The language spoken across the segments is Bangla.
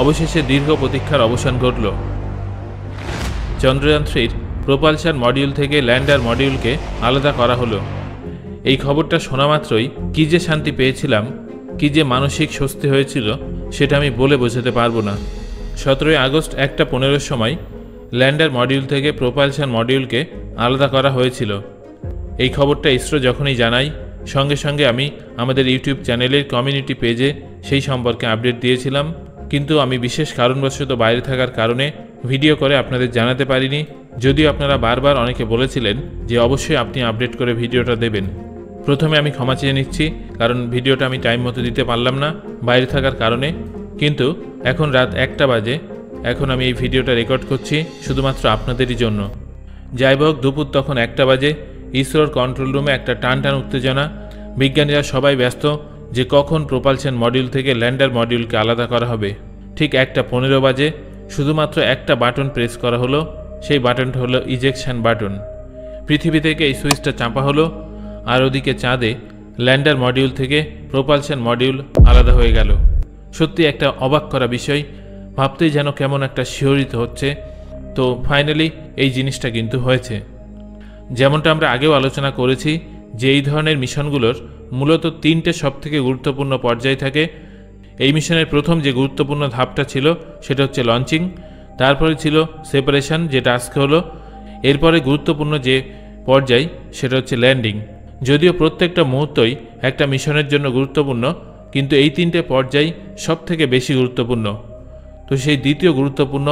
অবশেষে দীর্ঘ প্রতীক্ষার অবসান ঘটল। চন্দ্রযান থ্রির প্রোপালশন মডিউল থেকে ল্যান্ডার মডিউলকে আলাদা করা হলো। এই খবরটা শোনা মাত্রই কী যে শান্তি পেয়েছিলাম, কী যে মানসিক স্বস্তি হয়েছিল, সেটা আমি বলে বোঝাতে পারব না। সতেরোই আগস্ট একটা পনেরোর সময় ল্যান্ডার মডিউল থেকে প্রোপালশন মডিউলকে আলাদা করা হয়েছিল। এই খবরটা ইসরো যখনই জানাই, সঙ্গে সঙ্গে আমি আমাদের ইউটিউব চ্যানেলের কমিউনিটি পেজে সেই সম্পর্কে আপডেট দিয়েছিলাম। কিন্তু আমি বিশেষ কারণবশত বাইরে থাকার কারণে ভিডিও করে আপনাদের জানাতে পারিনি। যদিও আপনারা বারবার অনেকে বলেছিলেন যে অবশ্যই আপনি আপডেট করে ভিডিওটা দেবেন। প্রথমে আমি ক্ষমা চেয়ে নিচ্ছি, কারণ ভিডিওটা আমি টাইম মতো দিতে পারলাম না বাইরে থাকার কারণে। কিন্তু এখন রাত একটা বাজে, এখন আমি এই ভিডিওটা রেকর্ড করছি শুধুমাত্র আপনাদেরই জন্য। যাই হোক দুপুর তখন একটা বাজে, ইসরোর কন্ট্রোল রুমে একটা টান টান উত্তেজনা। বিজ্ঞানীরা সবাই ব্যস্ত যে কখন প্রোপালশন মডিউল থেকে ল্যান্ডার মডিউলকে আলাদা করা হবে। ঠিক একটা পনেরো বাজে, শুধুমাত্র একটা বাটন প্রেস করা হলো, সেই বাটনটা হলো ইজেকশন বাটন পৃথিবী থেকে এই সুইচটা চাপা হলো, আর ওদিকে চাঁদে ল্যান্ডার মডিউল থেকে প্রোপালশন মডিউল আলাদা হয়ে গেল। সত্যি একটা অবাক করা বিষয়, ভাবতেই যেন কেমন একটা শিহরিত হচ্ছে। তো ফাইনালি এই জিনিসটা কিন্তু হয়েছে। যেমনটা আমরা আগেও আলোচনা করেছি, যে এই ধরনের মিশনগুলোর মূলত তিনটে সবথেকে গুরুত্বপূর্ণ পর্যায় থাকে। এই মিশনের প্রথম যে গুরুত্বপূর্ণ ধাপটা ছিল, সেটা হচ্ছে লঞ্চিং তারপরে ছিল সেপারেশন যেটা আজকে হলো। এরপরে গুরুত্বপূর্ণ যে পর্যায়, সেটা হচ্ছে ল্যান্ডিং যদিও প্রত্যেকটা মুহূর্তই একটা মিশনের জন্য গুরুত্বপূর্ণ, কিন্তু এই তিনটে পর্যায় সব থেকে বেশি গুরুত্বপূর্ণ। তো সেই দ্বিতীয় গুরুত্বপূর্ণ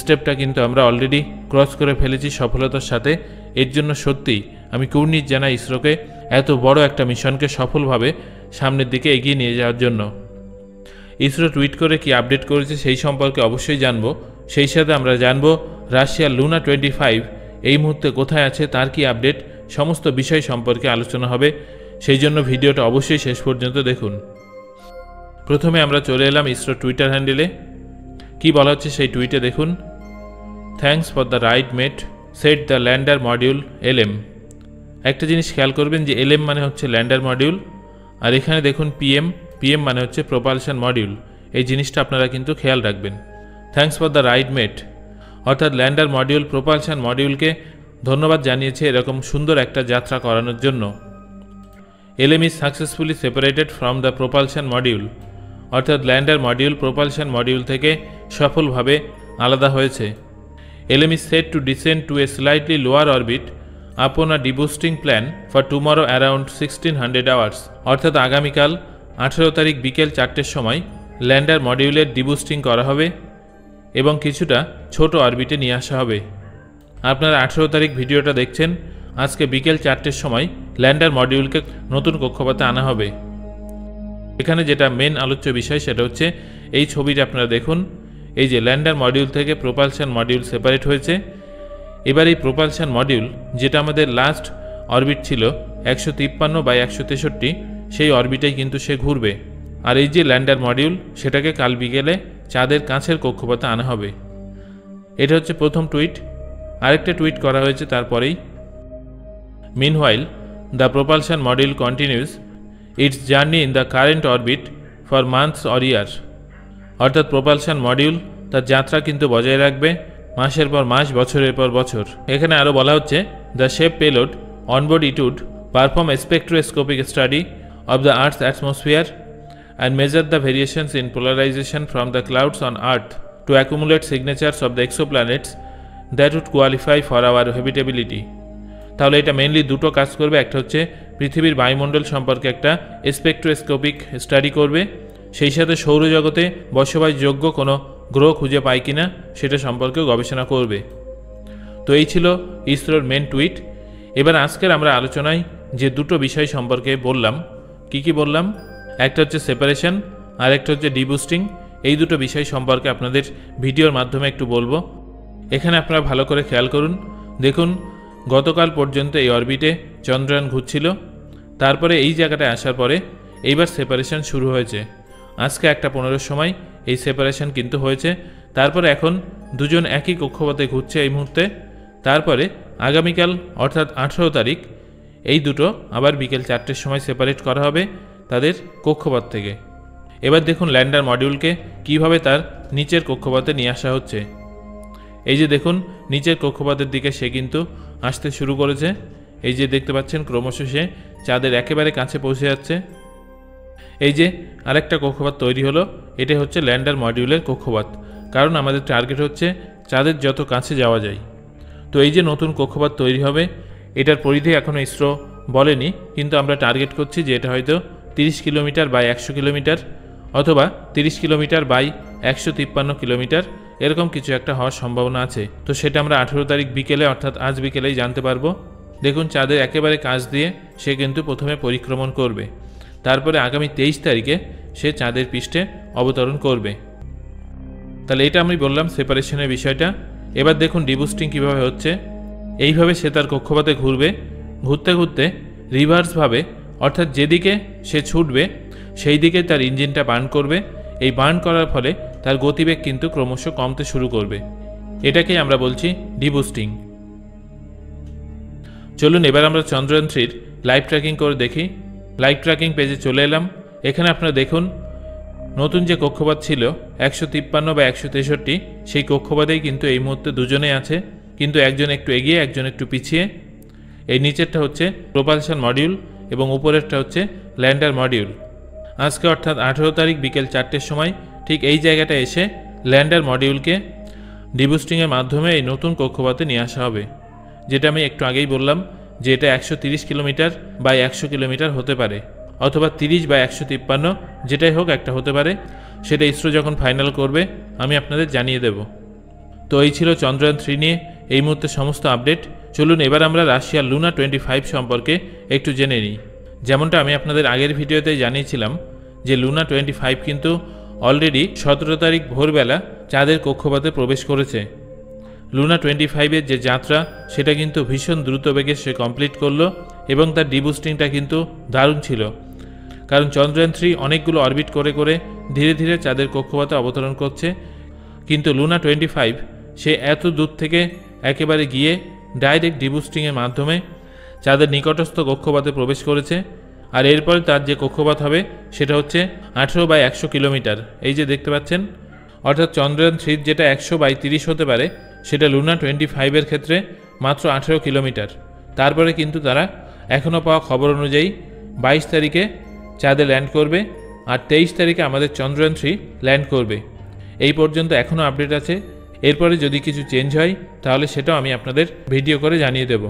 স্টেপটা কিন্তু আমরা অলরেডি ক্রস করে ফেলেছি সফলতার সাথে। এর জন্য সত্যিই আমি কুর্নিশ জানাই ইসরোকে এত বড় একটা মিশনকে সফলভাবে সামনের দিকে এগিয়ে নিয়ে যাওয়ার জন্য। ইসরো টুইট করে কি আপডেট করেছে সেই সম্পর্কে অবশ্যই জানব। সেই সাথে আমরা জানব, রাশিয়ার লুনা টোয়েন্টি ফাইভ এই মুহূর্তে কোথায় আছে, তার কি আপডেট, সমস্ত বিষয় সম্পর্কে আলোচনা হবে। সেই জন্য ভিডিওটা অবশ্যই শেষ পর্যন্ত দেখুন। প্রথমে আমরা চলে এলাম ইসরো টুইটার হ্যান্ডেলে। কি বলা হচ্ছে সেই টুইটে দেখুন thanks for the ride mate set the lander module LM একটা জিনিস খেয়াল করবেন যে এলএম মানে হচ্ছে ল্যান্ডার মডিউল, আর এখানে দেখুন পিএম পিএম মানে হচ্ছে প্রোপালশন মডিউল এই জিনিসটা আপনারা কিন্তু খেয়াল রাখবেন। Thanks for the ride mate অর্থাৎ ল্যান্ডার মডিউল প্রোপালশন মডিউলকে ধন্যবাদ জানিয়েছে এরকম সুন্দর একটা যাত্রা করানোর জন্য। LM is successfully separated from the propulsion module অর্থাৎ ল্যান্ডার মডিউল প্রোপালশন মডিউল থেকে সফলভাবে আলাদা হয়েছে। LM is set to descend to a slightly lower orbit upon a deboosting plan for tomorrow around sixteen hundred hours. অর্থাৎ আগামীকাল আঠেরো তারিখ বিকেল চারটের সময় ল্যান্ডার মডিউলের ডিবুস্টিং করা হবে এবং কিছুটা ছোট অরবিটে নিয়ে আসা হবে। আপনারা আঠেরো তারিখ ভিডিওটা দেখছেন। আজকে বিকেল চারটের সময় ল্যান্ডার মডিউলকে নতুন কক্ষপথে আনা হবে। এখানে যেটা মেন আলোচ্য বিষয় সেটা হচ্ছে, এই ছবিটা আপনারা দেখুন। এই যে ল্যান্ডার মডিউল থেকে প্রোপালশন মডিউল সেপারেট হয়েছে। এবার এই প্রোপালশন মডিউল, যেটা আমাদের লাস্ট অরবিট ছিল, একশো তিপ্পান্ন বাই একশো তেষট্টি, সেই অরবিটেই কিন্তু সে ঘুরবে। আর এই যে ল্যান্ডার মডিউল সেটাকে কাল বিকেলে চাঁদের কাছের কক্ষপথে আনা হবে। এটা হচ্ছে প্রথম টুইট আরেকটা টুইট করা হয়েছে তারপরেই। Meanwhile the propulsion module continues its journey in the current orbit for months or year অর্থাৎ প্রোপালশন মডিউল তার যাত্রা কিন্তু বজায় রাখবে। মাসের পর মাস, বছরের পর বছর। এখানে আরও বলা হচ্ছে the shape payload onboard it'd perform spectroscopic study of the earth's atmosphere and measure the variations in polarization from the clouds on Earth to accumulate signatures of the exoplanets that would qualify for our habitability. তাহলে এটা মেনলি দুটো কাজ করবে। একটা হচ্ছে, পৃথিবীর বায়ুমণ্ডল সম্পর্কে একটা স্পেকট্রোস্কোপিক স্টাডি করবে। সেই সাথে সৌরজগতে বসবাসযোগ্য কোনো গ্রহ খুঁজে পায় কিনা সেটা সম্পর্কেও গবেষণা করবে। তো এই ছিল ইসরোর মেন টুইট এবার আজকের আমরা আলোচনায় যে দুটো বিষয় সম্পর্কে বললাম, কি কি বললাম? একটা হচ্ছে সেপারেশন আর একটা হচ্ছে ডিবুস্টিং এই দুটো বিষয় সম্পর্কে আপনাদের ভিডিওর মাধ্যমে একটু বলব। এখানে আপনারা ভালো করে খেয়াল করুন। দেখুন, গতকাল পর্যন্ত এই অরবিটে চন্দ্রয়ান ঘুরছিল। তারপরে এই জায়গাটায় আসার পরে এইবার সেপারেশন শুরু হয়েছে। আজকে একটা পনেরোর সময় এই সেপারেশন কিন্তু হয়েছে। তারপরে এখন দুজন একই কক্ষপথে ঘুরছে এই মুহূর্তে। তারপরে আগামীকাল, অর্থাৎ আঠেরো তারিখ, এই দুটো আবার বিকেল চারটের সময় সেপারেট করা হবে তাদের কক্ষপথ থেকে। এবার দেখুন ল্যান্ডার মডিউলকে কীভাবে তার নিচের কক্ষপথে নিয়ে আসা হচ্ছে। এই যে দেখুন, নিচের কক্ষপথের দিকে সে কিন্তু আসতে শুরু করেছে। এই যে দেখতে পাচ্ছেন, ক্রমশ সে চাঁদের একেবারে কাছে পৌঁছে যাচ্ছে। এই যে আরেকটা কক্ষপথ তৈরি হলো এটা হচ্ছে ল্যান্ডার মডিউলের কক্ষপথ। কারণ আমাদের টার্গেট হচ্ছে চাঁদের যত কাছে যাওয়া যায়। তো এই যে নতুন কক্ষপথ তৈরি হবে, এটার পরিধি এখনও ইসরো বলেনি, কিন্তু আমরা টার্গেট করছি যে এটা হয়তো তিরিশ কিলোমিটার বাই একশো কিলোমিটার অথবা তিরিশ কিলোমিটার বাই একশো তিপ্পান্ন কিলোমিটার, এরকম কিছু একটা হওয়ার সম্ভাবনা আছে। তো সেটা আমরা আঠেরো তারিখ বিকেলে, অর্থাৎ আজ বিকেলেই জানতে পারব। দেখুন, চাঁদের একেবারে কাছ দিয়ে সে কিন্তু প্রথমে পরিক্রমণ করবে। তারপরে আগামী তেইশ তারিখে সে চাঁদের পৃষ্ঠে অবতরণ করবে। তাহলে এটা আমি বললাম সেপারেশনের বিষয়টা। এবার দেখুন ডিবুস্টিং কীভাবে হচ্ছে। এইভাবে সে তার কক্ষপথে ঘুরবে। ঘুরতে ঘুরতে রিভার্সভাবে অর্থাৎ যেদিকে সে ছুটবে সেই দিকে তার ইঞ্জিনটা বার্ন করবে। এই বার্ন করার ফলে তার গতিবেগ কিন্তু ক্রমশ কমতে শুরু করবে। এটাকেই আমরা বলছি ডিবুস্টিং চলুন এবার আমরা চন্দ্রয়ান থ্রির লাইভ ট্র্যাকিং করে দেখি। লাইভ ট্র্যাকিং পেজে চলে এলাম। এখানে আপনারা দেখুন, নতুন যে কক্ষপথ ছিল, একশো তিপ্পান্ন বা একশো তেষট্টি, সেই কক্ষপথেই কিন্তু এই মুহূর্তে দুজনে আছে। কিন্তু একজন একটু এগিয়ে, একজন একটু পিছিয়ে। এই নিচেরটা হচ্ছে প্রোপালশন মডিউল এবং উপরেরটা হচ্ছে ল্যান্ডার মডিউল আজকে অর্থাৎ আঠেরো তারিখ বিকেল চারটের সময়, ঠিক এই জায়গাটা এসে ল্যান্ডার মডিউলকে ডিবুস্টিংয়ের মাধ্যমে এই নতুন কক্ষপথে নিয়ে আসা হবে। যেটা আমি একটু আগেই বললাম যে এটা একশো কিলোমিটার বা একশো কিলোমিটার হতে পারে, অথবা তিরিশ বা একশো তিপ্পান্ন, যেটাই হোক একটা হতে পারে, সেটা ইসরো যখন ফাইনাল করবে, আমি আপনাদের জানিয়ে দেব। তো এই ছিল চন্দ্রয়ান থ্রি নিয়ে এই মুহূর্তে সমস্ত আপডেট। চলুন এবার আমরা রাশিয়ার লুনা টোয়েন্টি ফাইভ সম্পর্কে একটু জেনে নিই। যেমনটা আমি আপনাদের আগের ভিডিওতে জানিয়েছিলাম যে লুনা টোয়েন্টি ফাইভ কিন্তু অলরেডি সতেরো তারিখ ভোরবেলা চাঁদের কক্ষপথে প্রবেশ করেছে। লুনা টোয়েন্টি ফাইভের যে যাত্রা, সেটা কিন্তু ভীষণ দ্রুত বেগে সে কমপ্লিট করল এবং তার ডিবুস্টিংটা কিন্তু দারুণ ছিল। কারণ চন্দ্রয়ান থ্রি অনেকগুলো অরবিট করে করে ধীরে ধীরে চাঁদের কক্ষপথে অবতরণ করছে। কিন্তু লুনা টোয়েন্টি ফাইভ, সে এত দূর থেকে একেবারে গিয়ে ডাইরেক্ট ডিবুস্টিংয়ের মাধ্যমে চাঁদের নিকটস্থ কক্ষপথে প্রবেশ করেছে। আর এরপরে তার যে কক্ষপথ হবে, সেটা হচ্ছে আঠেরো বাই একশো কিলোমিটার। এই যে দেখতে পাচ্ছেন, অর্থাৎ চন্দ্রয়ান থ্রির যেটা একশো বাই তিরিশ হতে পারে সেটা লুনা টোয়েন্টি ফাইভের ক্ষেত্রে মাত্র আঠেরো কিলোমিটার। তারপরে কিন্তু তারা এখনও পাওয়া খবর অনুযায়ী বাইশ তারিখে চাঁদে ল্যান্ড করবে আর তেইশ তারিখে আমাদের চন্দ্রয়ান থ্রি ল্যান্ড করবে। এই পর্যন্ত এখনও আপডেট আছে। এরপরে যদি কিছু চেঞ্জ হয়, তাহলে সেটাও আমি আপনাদের ভিডিও করে জানিয়ে দেব।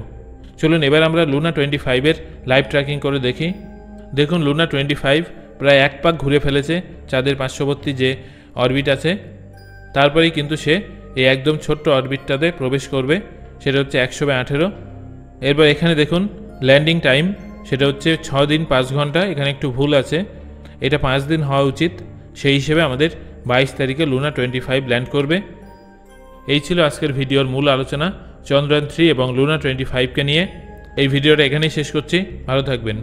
চলুন এবার আমরা লুনা টোয়েন্টি ফাইভের লাইভ ট্র্যাকিং করে দেখি। দেখুন লুনা টোয়েন্টি ফাইভ প্রায় এক পাক ঘুরে ফেলেছে। চাঁদের পার্শ্ববর্তী যে অরবিট আছে, তারপরেই কিন্তু সে এই একদম ছোট্ট অরবিটটাতে প্রবেশ করবে, সেটা হচ্ছে একশো বাই আঠেরো। এরপর এখানে দেখুন ল্যান্ডিং টাইম সেটা হচ্ছে ছ দিন পাঁচ ঘণ্টা, এখানে একটু ভুল আছে। এটা পাঁচ দিন হওয়া উচিত, সেই হিসেবে আমাদের বাইশ তারিখে লুনা টোয়েন্টি ফাইভ ল্যান্ড করবে। এই ছিল আজকের ভিডিওর মূল আলোচনা, চন্দ্রয়ান থ্রি এবং লুনা টোয়েন্টি ফাইভকে নিয়ে। এই ভিডিওটা এখানেই শেষ করছি, ভালো থাকবেন।